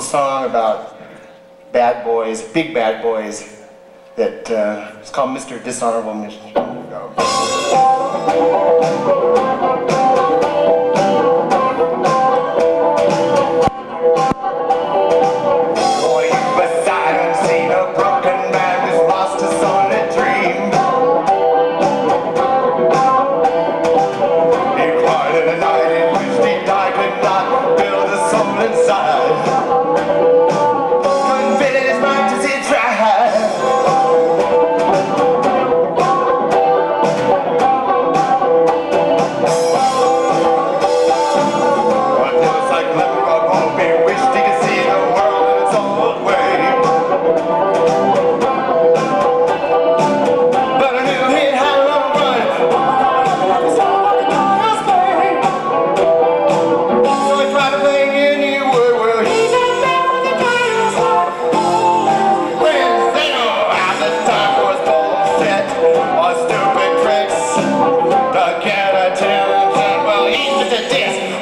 A song about bad boys, big bad boys, that uh, it's called Mr. Dishonorable Mission. death.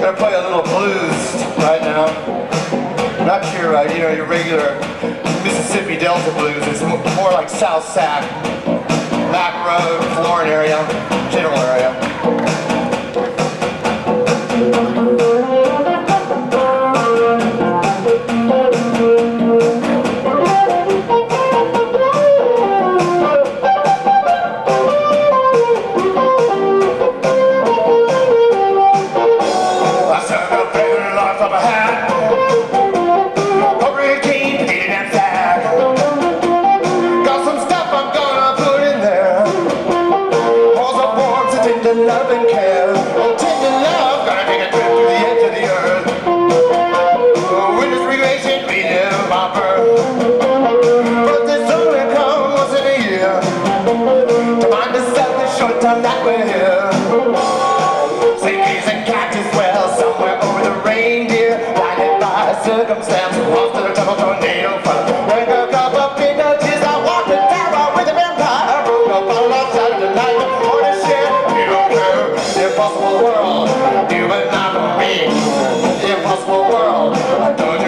Gonna play a little blues right now. Not your, uh, you know, your regular Mississippi Delta blues. It's more like South Sac, Mack Road, Florin area, general area. impossible world, you and I be. Impossible world,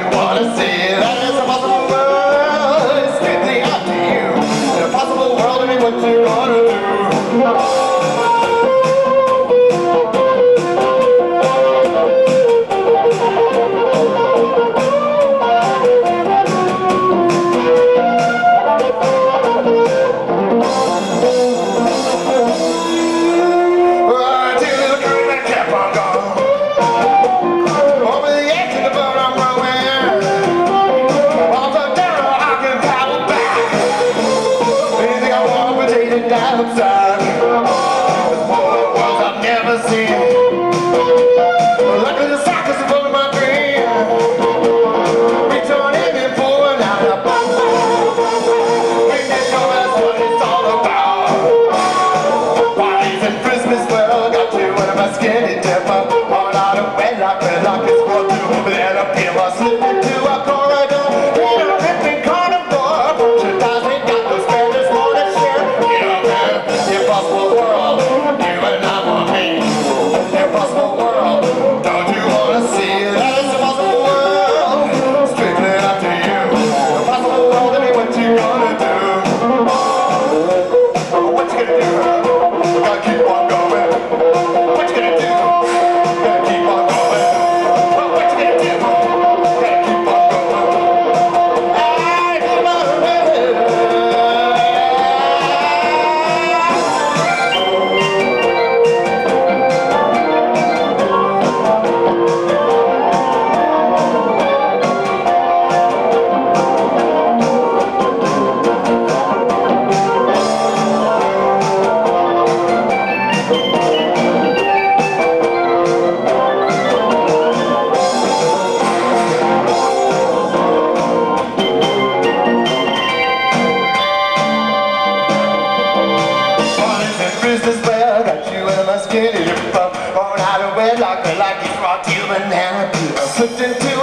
well, a could like it rock you and happy. Sitting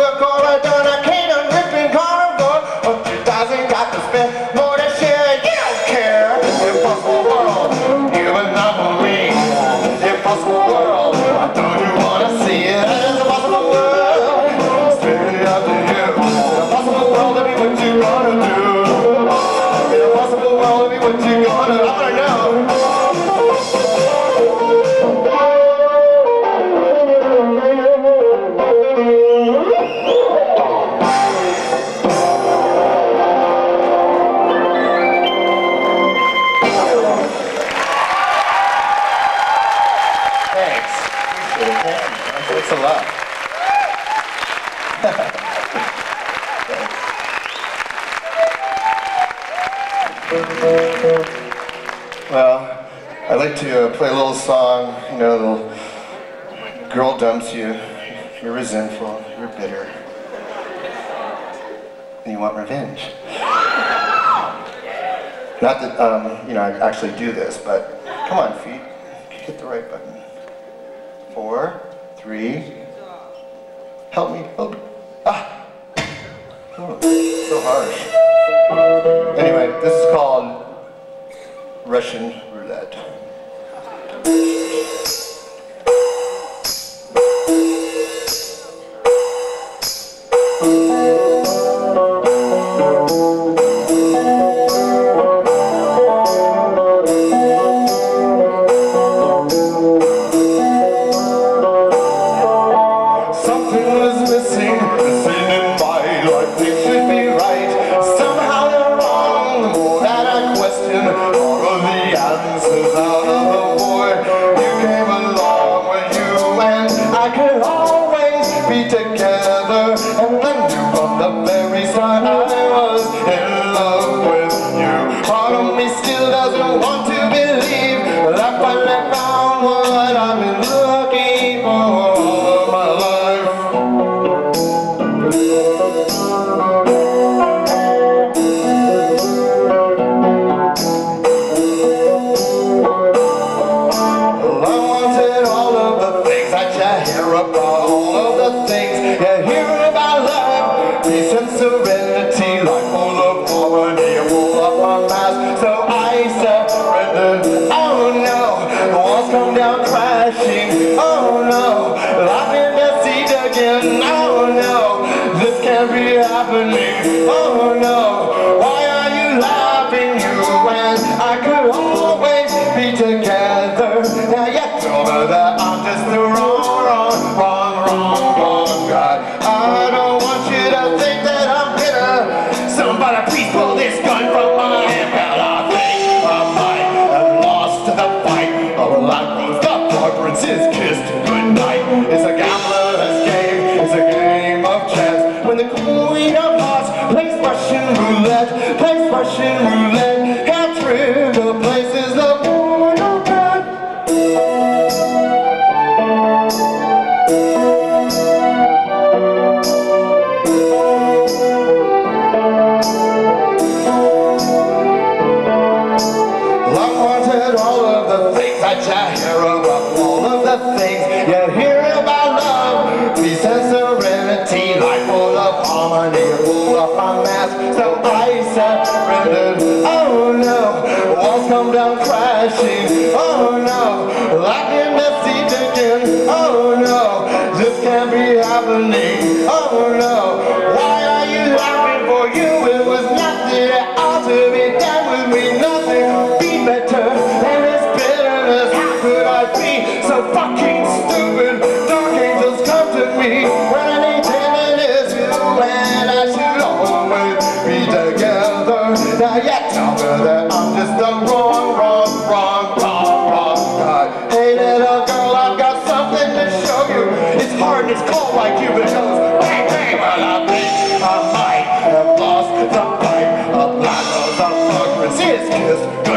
Well, I'd like to uh, play a little song, you know, the girl dumps you, you're resentful, you're bitter, and you want revenge. Not that, um, you know, I actually do this, but come on, feet, hit the right button. Four, three, help me, help me. Ah! Oh, so harsh. Anyway, this is called Russian roulette. Something happening. Oh no, It's cold like you, goes bang, bang. Well, I think I might have lost the fight. A black rose, a fragrance, his kiss,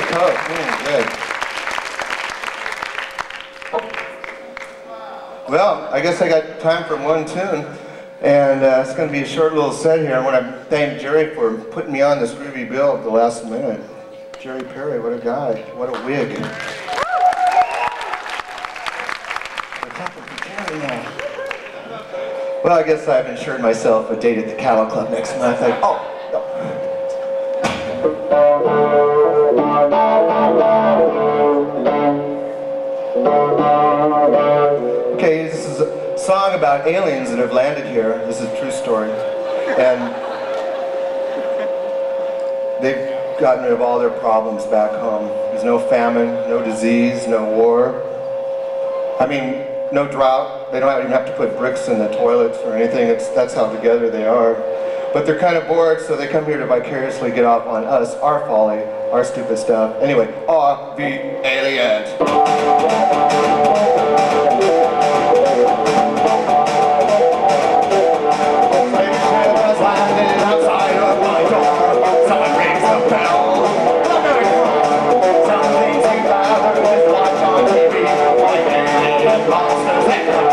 Very. Mm, good. Well, I guess I got time for one tune. And uh, it's going to be a short little set here. I want to thank Jerry for putting me on this groovy bill at the last minute. Jerry Perry, what a guy. What a wig. Well, I guess I've insured myself a date at the Cattle Club next month. I, oh, song about aliens that have landed here. This is a true story. And they've gotten rid of all their problems back home. There's no famine, no disease, no war. I mean, no drought. They don't even have to put bricks in the toilets or anything. It's, that's how together they are. But they're kind of bored, so they come here to vicariously get off on us, our folly, our stupid stuff. Anyway, aw, the aliens. 老师配合